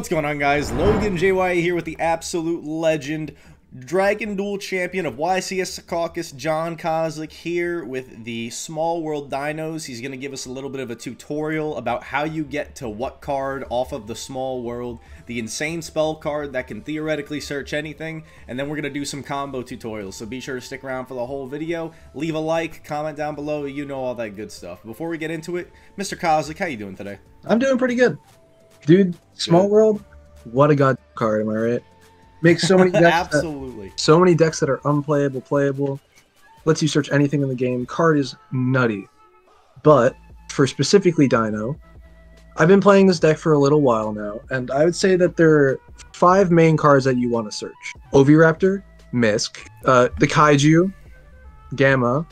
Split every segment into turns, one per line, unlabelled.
What's going on guys? Logan JY here with the absolute legend, Dragon Duel champion of YCS Secaucus, Jon Kozlik here with the Small World Dinos. He's going to give us a little bit of a tutorial about how you get to what card off of the Small World, the insane spell card that can theoretically search anything, and then we're going to do some combo tutorials. So be sure to stick around for the whole video. Leave a like, comment down below, you know all that good stuff. Before we get into it, Mr. Kozlik, how you doing today?
I'm doing pretty good. Dude, Small World, what a god card, am I right? Makes so many decks
Absolutely.
That, so many decks that are unplayable, playable. Lets you search anything in the game. Card is nutty. But for specifically Dino, I've been playing this deck for a little while now, and I would say that there are five main cards that you want to search. Oviraptor, Misk, uh, the Kaiju, Gamma,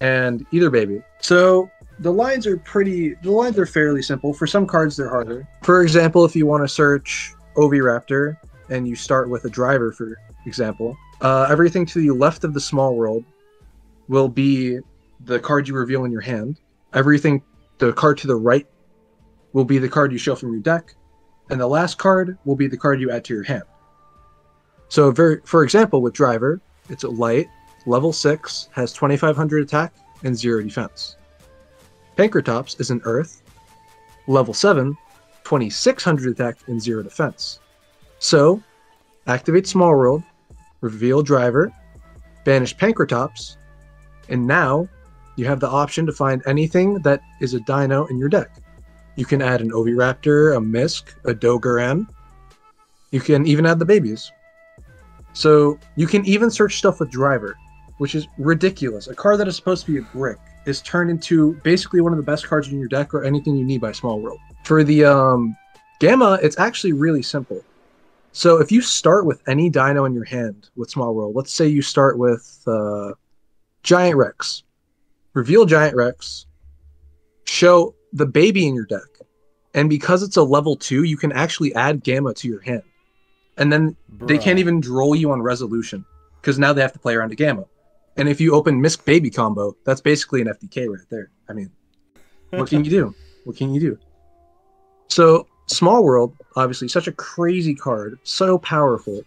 and Either Baby. So the lines are pretty the lines are fairly simple. For some cards they're harder. For example if you want to search oviraptor and you start with a driver for example uh, everything to the left of the small world will be the card you reveal in your hand. Everything the card to the right will be the card you show from your deck and the last card will be the card you add to your hand. So very, for example with driver it's a light level 6 has 2500 attack and 0 defense Pankratops is an Earth, level 7, 2600 attack and 0 defense. So, activate Small World, reveal Driver, banish Pankratops, and now you have the option to find anything that is a dino in your deck. You can add an Oviraptor, a Misk, a Dogoran. You can even add the babies. So you can even search stuff with Driver, which is ridiculous. A card that is supposed to be a brick is turned into basically one of the best cards in your deck or anything you need by Small World. For the um, Gamma, it's actually really simple. So if you start with any dino in your hand with Small World, let's say you start with uh, Giant Rex, reveal Giant Rex, show the baby in your deck, and because it's a level two, you can actually add Gamma to your hand, and then Bruh. they can't even draw you on resolution because now they have to play around a Gamma. And if you open Misk Baby combo, that's basically an FDK right there. I mean, what can you do? What can you do? So, Small World, obviously, such a crazy card, so powerful.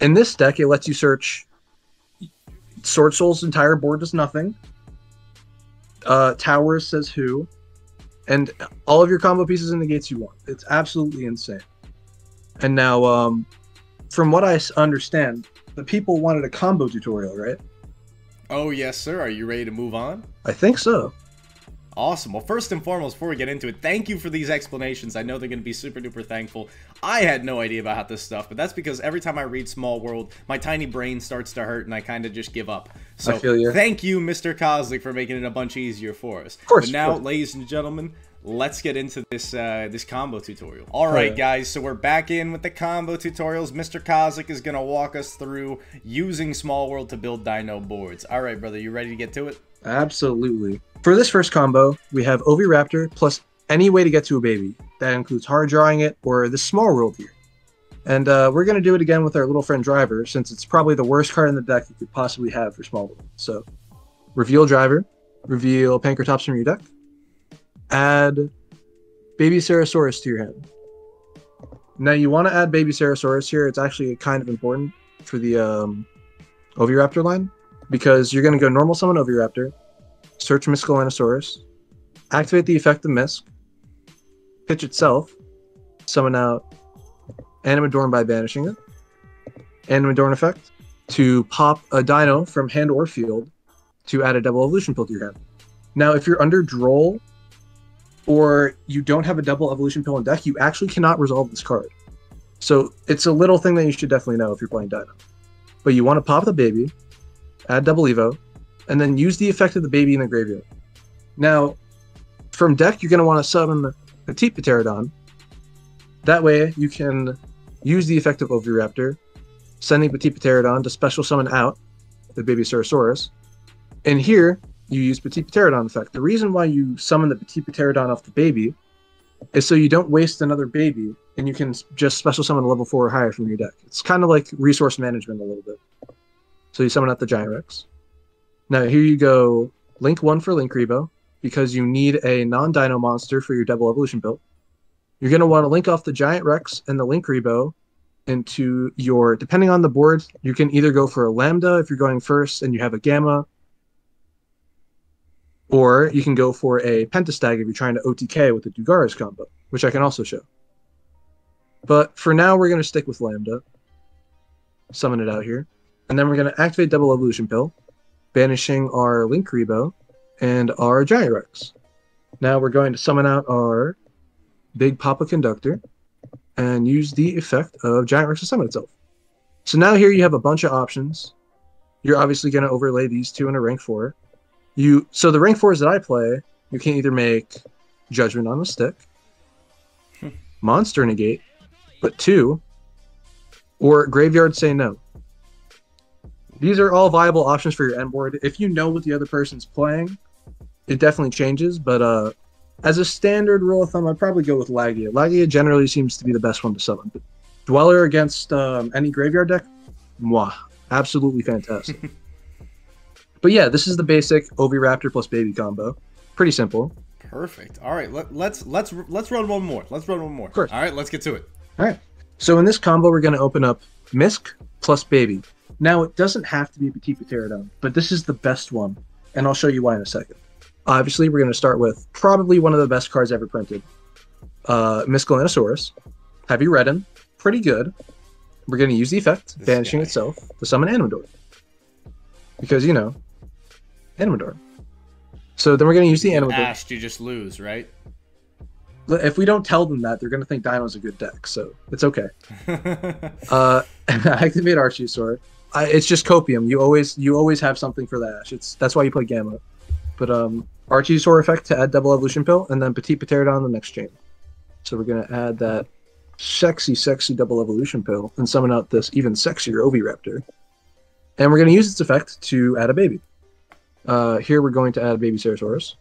In this deck, it lets you search Swordsoul's entire board does nothing. Uh, Towers says who, and all of your combo pieces and negates you want. It's absolutely insane. And now, um, from what I understand, the people wanted a combo tutorial, right?
Oh, yes, sir. Are you ready to move on?
I think so.
Awesome. Well, first and foremost, before we get into it, thank you for these explanations. I know they're going to be super duper thankful. I had no idea about this stuff, but that's because every time I read Small World, my tiny brain starts to hurt and I kind of just give up. So, you. thank you, Mr. Kozlik, for making it a bunch easier for us.
Of course.
But now, ladies and gentlemen, let's get into this uh, this combo tutorial. All right, guys, so we're back in with the combo tutorials. Mr. Kozlik is going to walk us through using Small World to build dino boards. All right, brother, you ready to get to it?
Absolutely. For this first combo, we have Oviraptor plus any way to get to a baby. That includes hard drawing it or the Small World here. And uh, we're going to do it again with our little friend Driver, since it's probably the worst card in the deck you could possibly have for Small World. So, reveal Driver, reveal Pankratops from your deck, add Baby Ceresaurus to your hand. Now you want to add Baby Ceresaurus here. It's actually kind of important for the um, Oviraptor line because you're going to go normal summon Oviraptor, search Miscellaneousaurus, activate the effect of Misk, pitch itself, summon out Animadorn by banishing it, Animadorn effect, to pop a dino from hand or field to add a double evolution pill to your hand. Now, if you're under Droll or you don't have a double evolution pill in deck, you actually cannot resolve this card. So it's a little thing that you should definitely know if you're playing Dino. But you want to pop the baby, add double Evo, and then use the effect of the baby in the graveyard. Now, from deck, you're going to want to summon Petite Pterodon. That way, you can use the effect of Oviraptor, sending Petite Pterodon to special summon out the baby Ceresaurus. And here, you use Petite Pterodon effect. The reason why you summon the Petite Pterodon off the baby is so you don't waste another baby and you can just special summon a level 4 or higher from your deck. It's kind of like resource management a little bit. So you summon out the Giant Rex. Now here you go, Link 1 for Linkuriboh, because you need a non-dino monster for your double evolution build. You're going to want to link off the Giant Rex and the Linkuriboh into your, depending on the board, you can either go for a Lambda if you're going first and you have a Gamma, or you can go for a Pentastag if you're trying to OTK with the Dugaris combo, which I can also show. But for now, we're going to stick with Lambda. Summon it out here. And then we're going to activate Double Evolution Pill, banishing our Linkuriboh and our Giant Rex. Now we're going to summon out our Big Papa Conductor and use the effect of Giant Rex to summon itself. So now here you have a bunch of options. You're obviously going to overlay these two in a rank 4. You So the rank 4s that I play, you can either make Judgment on the Stick, Monster Negate, but two, or Graveyard Say No. These are all viable options for your end board. If you know what the other person's playing, it definitely changes, but uh, as a standard rule of thumb, I'd probably go with Laggia. Laggia generally seems to be the best one to summon. But Dweller against um, any graveyard deck, mwah, absolutely fantastic. but yeah, this is the basic Oviraptor plus Baby combo. Pretty simple.
Perfect. All right, let, let's let's let's run one more. Let's run one more.
Of course.
All right, let's get to it.
All right. So in this combo, we're going to open up Misk plus Baby. Now, it doesn't have to be Petit Pterodon, but this is the best one, and I'll show you why in a second. Obviously, we're going to start with probably one of the best cards ever printed, uh, Miscellaneousaurus. Heavy Redden, pretty good. We're going to use the effect,
This
banishing
guy.
itself, to summon Animador. Because, you know, Animador. So then we're going to use the Animador.
Ash, you just lose, right?
If we don't tell them that, they're going to think Dino's a good deck, so it's okay. Uh, activate Archosaur. I, it's just copium. You always you always have something for the Ash. It's that's why you play Gamma. But um, Archosaur effect to add double evolution pill, and then Petit Pterodon on the next chain. So we're gonna add that sexy, sexy double evolution pill and summon out this even sexier Oviraptor. And we're gonna use its effect to add a baby. Uh, here we're going to add baby Ceratosaurus.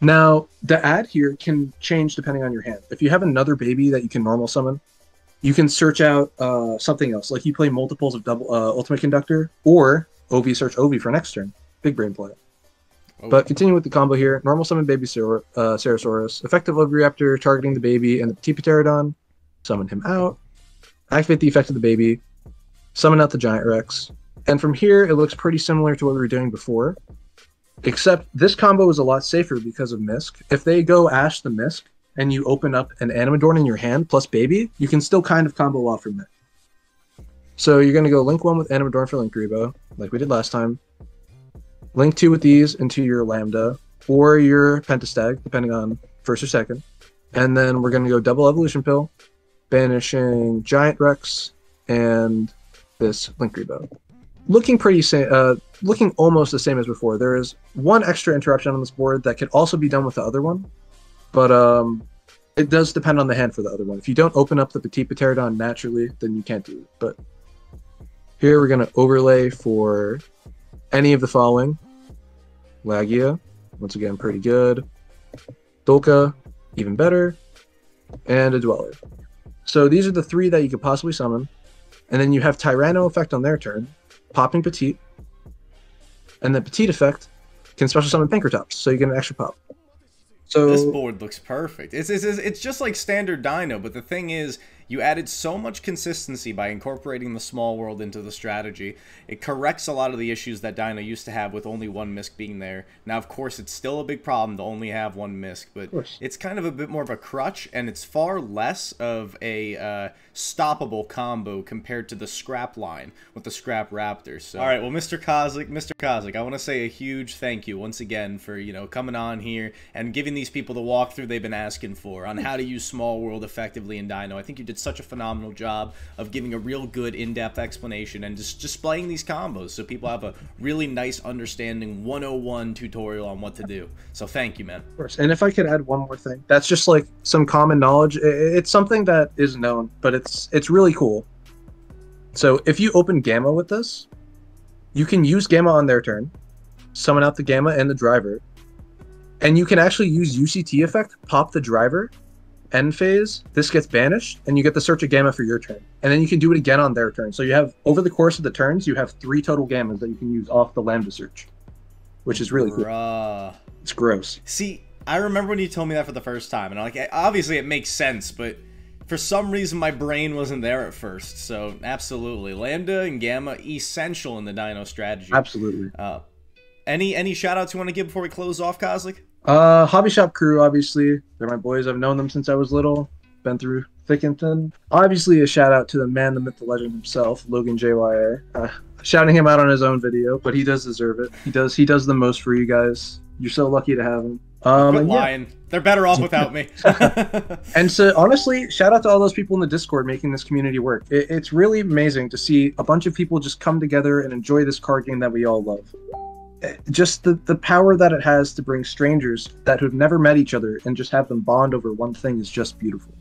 Now, the add here can change depending on your hand. If you have another baby that you can normal summon, you can search out uh, something else. Like you play multiples of double uh, Ultimate Conductor or OV search OV for next turn. Big brain play.
Oh,
But continue with the combo here. Normal summon baby Cer- uh, Ceratosaurus. Effective Oviraptor targeting the baby and the Petit Pterodon. Summon him out. Activate the effect of the baby. Summon out the Giant Rex. And from here, it looks pretty similar to what we were doing before. Except this combo is a lot safer because of Misk. If they go Ash the Misk and you open up an Animadorn in your hand plus baby, you can still kind of combo off from there. So you're going to go link one with Animadorn for Linkuriboh, like we did last time. Link two with these into your Lambda or your Pentastag, depending on first or second. And then we're going to go double Evolution Pill, banishing Giant Rex and this Linkuriboh. Looking pretty sa- uh, looking almost the same as before. There is one extra interruption on this board that could also be done with the other one, but um, it does depend on the hand for the other one. If you don't open up the Petit Pterodon naturally, then you can't do it. But here we're going to overlay for any of the following. Laggia, once again, pretty good. Dolkka, even better. And a Dweller. So these are the three that you could possibly summon. And then you have Tyranno effect on their turn, popping Petite. And the Petite effect can special summon Pankratops, so you get an extra pop. So
This board looks perfect. It's, it's, it's just like standard Dino, but the thing is, you added so much consistency by incorporating the small world into the strategy. It corrects a lot of the issues that Dino used to have with only one misc being there. Now, of course, it's still a big problem to only have one misc, but it's kind of a bit more of a crutch, and it's far less of a uh, stoppable combo compared to the scrap line with the scrap Raptors. So, all right, well, Mr. Kozlik, Mr. Kozlik, I want to say a huge thank you once again for you know coming on here and giving these people the walkthrough they've been asking for on how to use Small World effectively in Dino. I think you did such a phenomenal job of giving a real good in-depth explanation and just displaying these combos so people have a really nice understanding 101 tutorial on what to do. So thank you, man.
Of course. And if I could add one more thing, that's just like some common knowledge. It's something that is known, but it's it's really cool. So if you open Gamma with this, you can use Gamma on their turn, summon out the Gamma and the driver, and you can actually use UCT effect, pop the driver, end phase. This gets banished, and you get the search of Gamma for your turn, and then you can do it again on their turn. So you have over the course of the turns, you have three total Gammas that you can use off the Lambda search, which is really cool.
Bruh.
It's gross.
See, I remember when you told me that for the first time, and I'm like, obviously it makes sense, but for some reason my brain wasn't there at first. So absolutely, Lambda and Gamma essential in the Dino strategy.
Absolutely.
Uh, any any shout outs you want to give before we close off, Kozlik?
Uh, Hobby Shop crew, obviously, they're my boys. I've known them since I was little. Been through thick and thin. Obviously, a shout out to the man, the myth, the legend himself, Logan JYA. Uh, shouting him out on his own video, but he does deserve it. He does. He does the most for you guys. You're so lucky to have him.
Um, Quit lying. Yeah. They're better off without me.
and so, honestly, shout out to all those people in the Discord making this community work. It, it's really amazing to see a bunch of people just come together and enjoy this card game that we all love. Just the, the power that it has to bring strangers that have never met each other and just have them bond over one thing is just beautiful.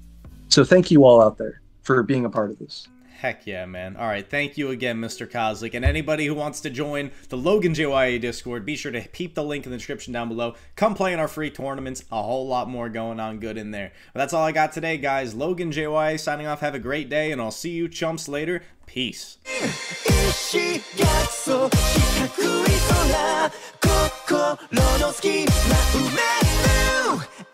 So, thank you all out there for being a part of this.
Heck yeah, man. All right, thank you again, Mr. Kozlik. And anybody who wants to join the Logan JYA Discord, be sure to peep the link in the description down below. Come play in our free tournaments. A whole lot more going on good in there. But that's all I got today, guys. Logan JYA signing off. Have a great day, and I'll see you chumps later. Peace. し逆走四角い空心の隙間埋める。